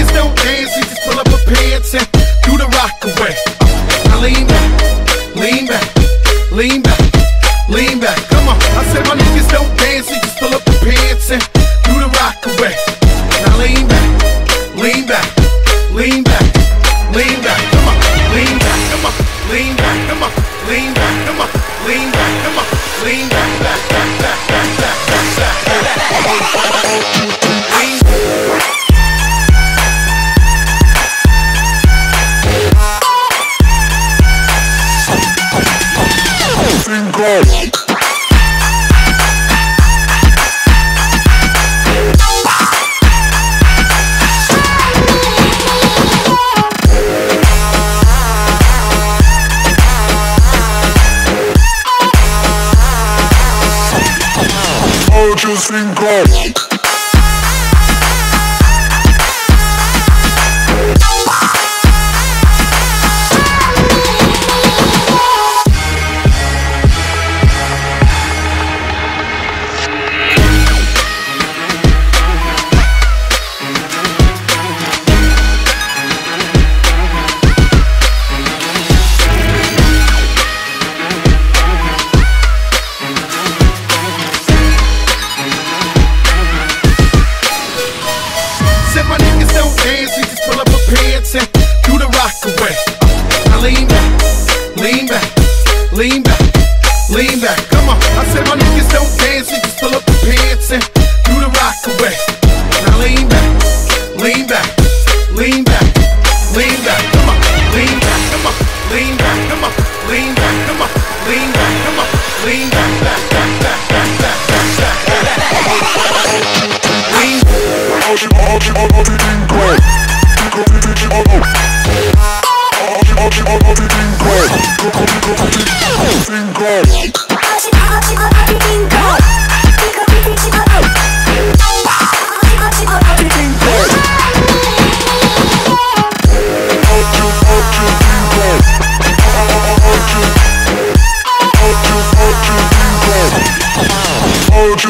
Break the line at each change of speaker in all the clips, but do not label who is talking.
niggas don't dance, they just pull up a pants and do the rock away. Now lean back, lean back, lean back, lean back. Come on, I said my niggas don't dance, they just pull up the pants and do the rock away. Now lean back, lean back, lean back, lean back. Come on, lean back, come on, lean back, come on, lean back, come on, lean back, come on, lean back, back, back, back, back, back, back, back,
back. Latin God. Just in God.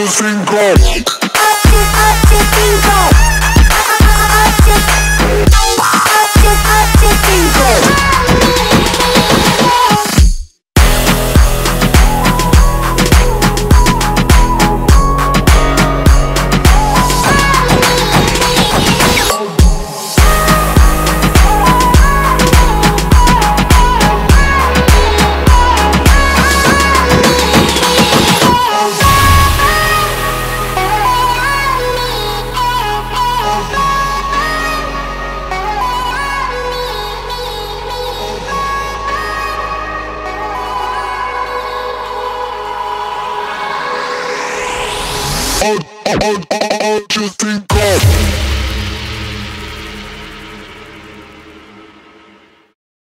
you think of? oh, oh, oh.